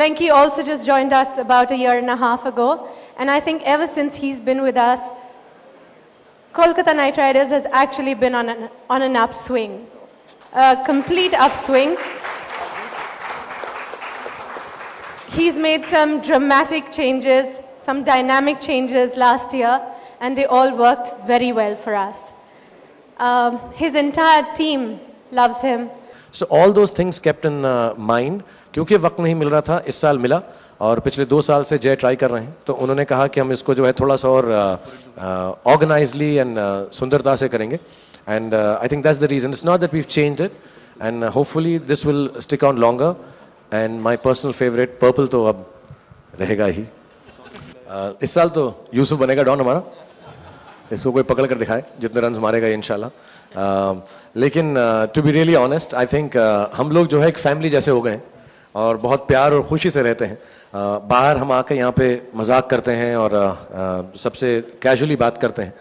Venky also just joined us about a year and a half ago. And I think ever since he's been with us, Kolkata Knight Riders has actually been on an, on an upswing. A complete upswing. He's made some dramatic changes, some dynamic changes last year, and they all worked very well for us. Um, his entire team loves him. So all those things kept in mind क्योंकि वक्त नहीं मिल रहा था इस साल मिला और पिछले दो साल से जय ट्राई कर रहे हैं तो उन्होंने कहा कि हम इसको जो है थोड़ा सा और ऑर्गेनाइजली एंड सुंदरता से करेंगे and I think that's the reason it's not that we change it and hopefully this will stick on longer and my personal favourite purple तो अब रहेगा ही Uh, इस साल तो यूसुफ बनेगा डॉन हमारा इसको कोई पकड़ कर दिखाए जितने रन मारेगा ये इंशाल्लाह अ, लेकिन to be really honest I think हम लोग जो है एक फैमिली जैसे हो गए हैं और बहुत प्यार और खुशी से रहते हैं अ, बाहर हम आकर यहाँ पे मजाक करते हैं और अ, अ, सबसे कैजुअली बात करते हैं